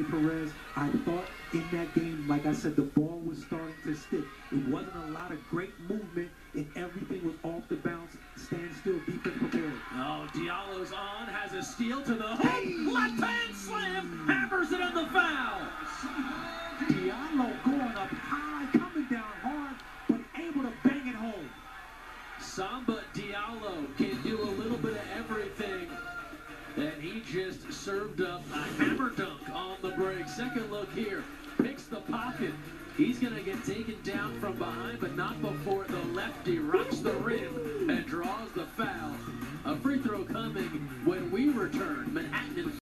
Perez, I thought in that game, like I said, the ball was starting to stick. It wasn't a lot of great movement, and everything was off the bounce. Stand still, defense prepared. Oh, Diallo's on, has a steal to the hook. Left hand slam, hammers it on the foul. Diallo going up high, coming down hard, but able to bang it home. Samba Diallo can do a little bit of everything. And he just served up a hammer dunk break. Second look here. Picks the pocket. He's going to get taken down from behind, but not before the lefty rocks the rim and draws the foul. A free throw coming when we return. Manhattan